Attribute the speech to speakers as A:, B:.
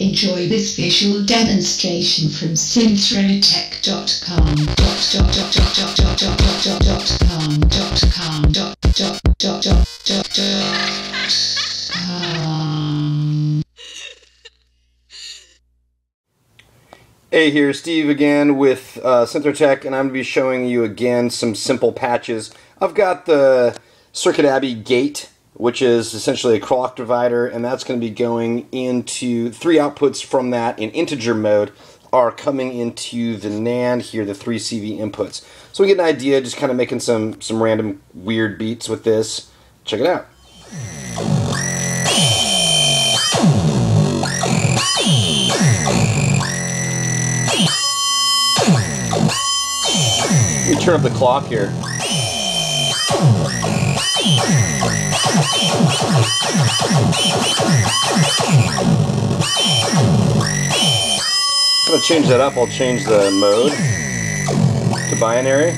A: Enjoy this visual demonstration from synthrotek.com.
B: Hey, here, Steve again with uh, Synthrotek, and I'm going to be showing you again some simple patches. I've got the Circuit Abbey gate, which is essentially a clock divider, and that's going to be going into three outputs from that in integer mode are coming into the NAND here, the 3CV inputs. So we get an idea, just kind of making some, some random weird beats with this. Check it out. Let me turn up the clock here. I'm gonna change that up. I'll change the mode to binary.